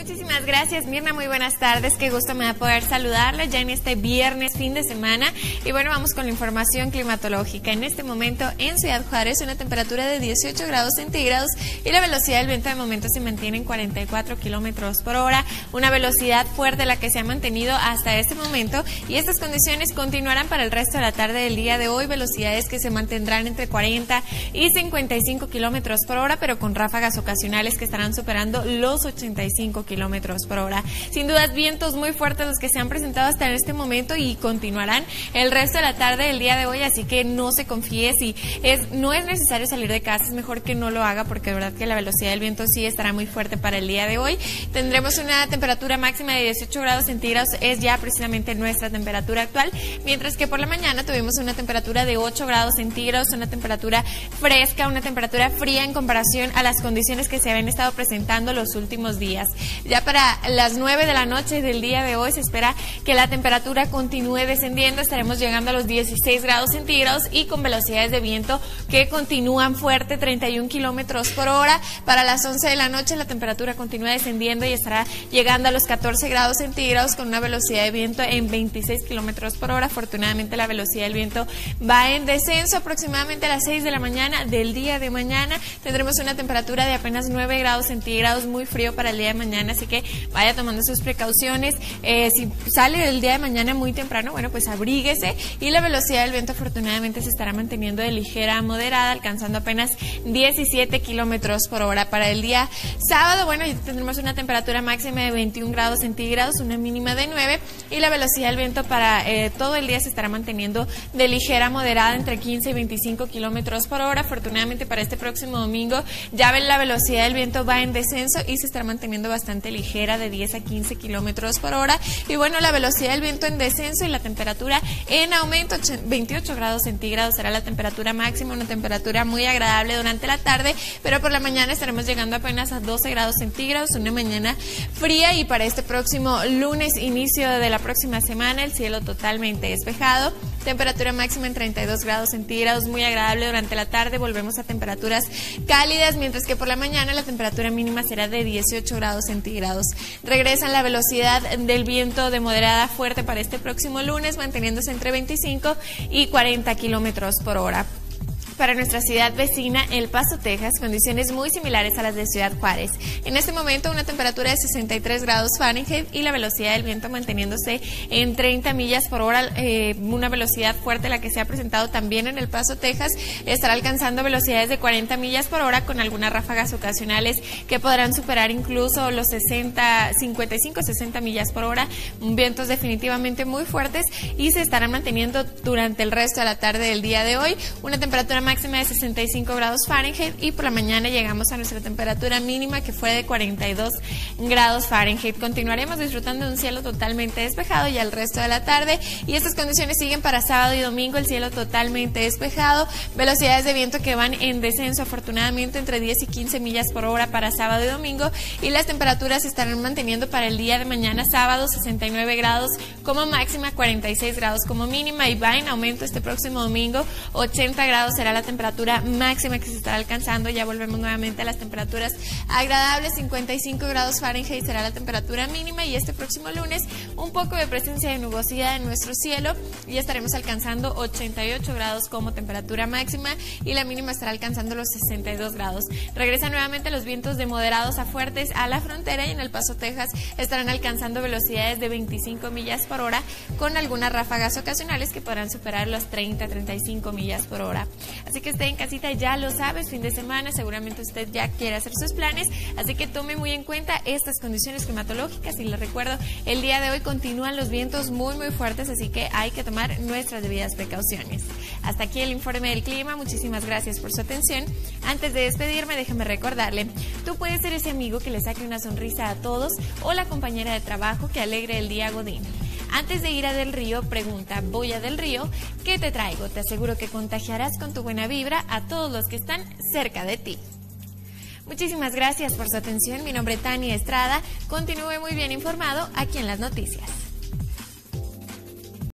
Muchísimas gracias, Mirna. Muy buenas tardes. Qué gusto me da poder saludarle ya en este viernes, fin de semana. Y bueno, vamos con la información climatológica. En este momento, en Ciudad Juárez, una temperatura de 18 grados centígrados y la velocidad del viento de momento se mantiene en 44 kilómetros por hora. Una velocidad fuerte la que se ha mantenido hasta este momento. Y estas condiciones continuarán para el resto de la tarde del día de hoy. Velocidades que se mantendrán entre 40 y 55 kilómetros por hora, pero con ráfagas ocasionales que estarán superando los 85 kilómetros por hora. Sin dudas, vientos muy fuertes los que se han presentado hasta en este momento y continuarán el resto de la tarde del día de hoy, así que no se confíe si es, no es necesario salir de casa, es mejor que no lo haga porque de verdad que la velocidad del viento sí estará muy fuerte para el día de hoy. Tendremos una temperatura máxima de 18 grados centígrados, es ya precisamente nuestra temperatura actual, mientras que por la mañana tuvimos una temperatura de 8 grados centígrados, una temperatura fresca, una temperatura fría en comparación a las condiciones que se habían estado presentando los últimos días. Ya para las 9 de la noche del día de hoy se espera que la temperatura continúe descendiendo, estaremos llegando a los 16 grados centígrados y con velocidades de viento que continúan fuerte, 31 kilómetros por hora. Para las 11 de la noche la temperatura continúa descendiendo y estará llegando a los 14 grados centígrados con una velocidad de viento en 26 kilómetros por hora. Afortunadamente la velocidad del viento va en descenso aproximadamente a las 6 de la mañana del día de mañana. Tendremos una temperatura de apenas 9 grados centígrados, muy frío para el día de mañana, así que vaya tomando sus precauciones. Eh, si sale el día de mañana muy temprano, bueno, pues abríguese y la velocidad del viento afortunadamente se estará manteniendo de ligera a moderada, alcanzando apenas 17 kilómetros por hora. Para el día sábado, bueno, tendremos una temperatura máxima de 21 grados centígrados, una mínima de 9 y la velocidad del viento para eh, todo el día se estará manteniendo de ligera a moderada entre 15 y 25 kilómetros por hora. Afortunadamente para este próximo domingo ya ven la velocidad del viento va en descenso y se estará manteniendo bastante ligera de 10 a 15 kilómetros por hora. Y bueno, la velocidad del viento en descenso y la temperatura en aumento, 28 grados centígrados será la temperatura máxima, una temperatura muy agradable durante la tarde, pero por la mañana estaremos llegando apenas a 12 grados centígrados, una mañana fría y para este próximo lunes, inicio de la próxima semana, el cielo totalmente despejado. Temperatura máxima en 32 grados centígrados, muy agradable durante la tarde. Volvemos a temperaturas cálidas, mientras que por la mañana la temperatura mínima será de 18 grados centígrados. Regresan la velocidad del viento de moderada fuerte para este próximo lunes, manteniéndose entre 25 y 40 kilómetros por hora para nuestra ciudad vecina, El Paso, Texas, condiciones muy similares a las de Ciudad Juárez. En este momento una temperatura de 63 grados Fahrenheit y la velocidad del viento manteniéndose en 30 millas por hora, eh, una velocidad fuerte la que se ha presentado también en El Paso, Texas, estará alcanzando velocidades de 40 millas por hora con algunas ráfagas ocasionales que podrán superar incluso los 60, 55, 60 millas por hora, vientos definitivamente muy fuertes y se estarán manteniendo durante el resto de la tarde del día de hoy. Una temperatura máxima de 65 grados Fahrenheit y por la mañana llegamos a nuestra temperatura mínima que fue de 42 grados Fahrenheit. Continuaremos disfrutando de un cielo totalmente despejado y al resto de la tarde y estas condiciones siguen para sábado y domingo, el cielo totalmente despejado, velocidades de viento que van en descenso afortunadamente entre 10 y 15 millas por hora para sábado y domingo y las temperaturas se estarán manteniendo para el día de mañana sábado 69 grados como máxima, 46 grados como mínima y va en aumento este próximo domingo, 80 grados será la temperatura máxima que se estará alcanzando. Ya volvemos nuevamente a las temperaturas agradables. 55 grados Fahrenheit será la temperatura mínima y este próximo lunes un poco de presencia de nubosidad en nuestro cielo y estaremos alcanzando 88 grados como temperatura máxima y la mínima estará alcanzando los 62 grados. Regresan nuevamente los vientos de moderados a fuertes a la frontera y en El Paso, Texas estarán alcanzando velocidades de 25 millas por hora con algunas ráfagas ocasionales que podrán superar las 30-35 millas por hora. Así que esté en casita, ya lo sabes, fin de semana, seguramente usted ya quiere hacer sus planes, así que tome muy en cuenta estas condiciones climatológicas y les recuerdo, el día de hoy continúan los vientos muy muy fuertes, así que hay que tomar nuestras debidas precauciones. Hasta aquí el informe del clima, muchísimas gracias por su atención. Antes de despedirme, déjeme recordarle, tú puedes ser ese amigo que le saque una sonrisa a todos o la compañera de trabajo que alegre el día Godín. Antes de ir a Del Río, pregunta, voy a Del Río, ¿qué te traigo? Te aseguro que contagiarás con tu buena vibra a todos los que están cerca de ti. Muchísimas gracias por su atención. Mi nombre es Tania Estrada. Continúe muy bien informado aquí en las noticias.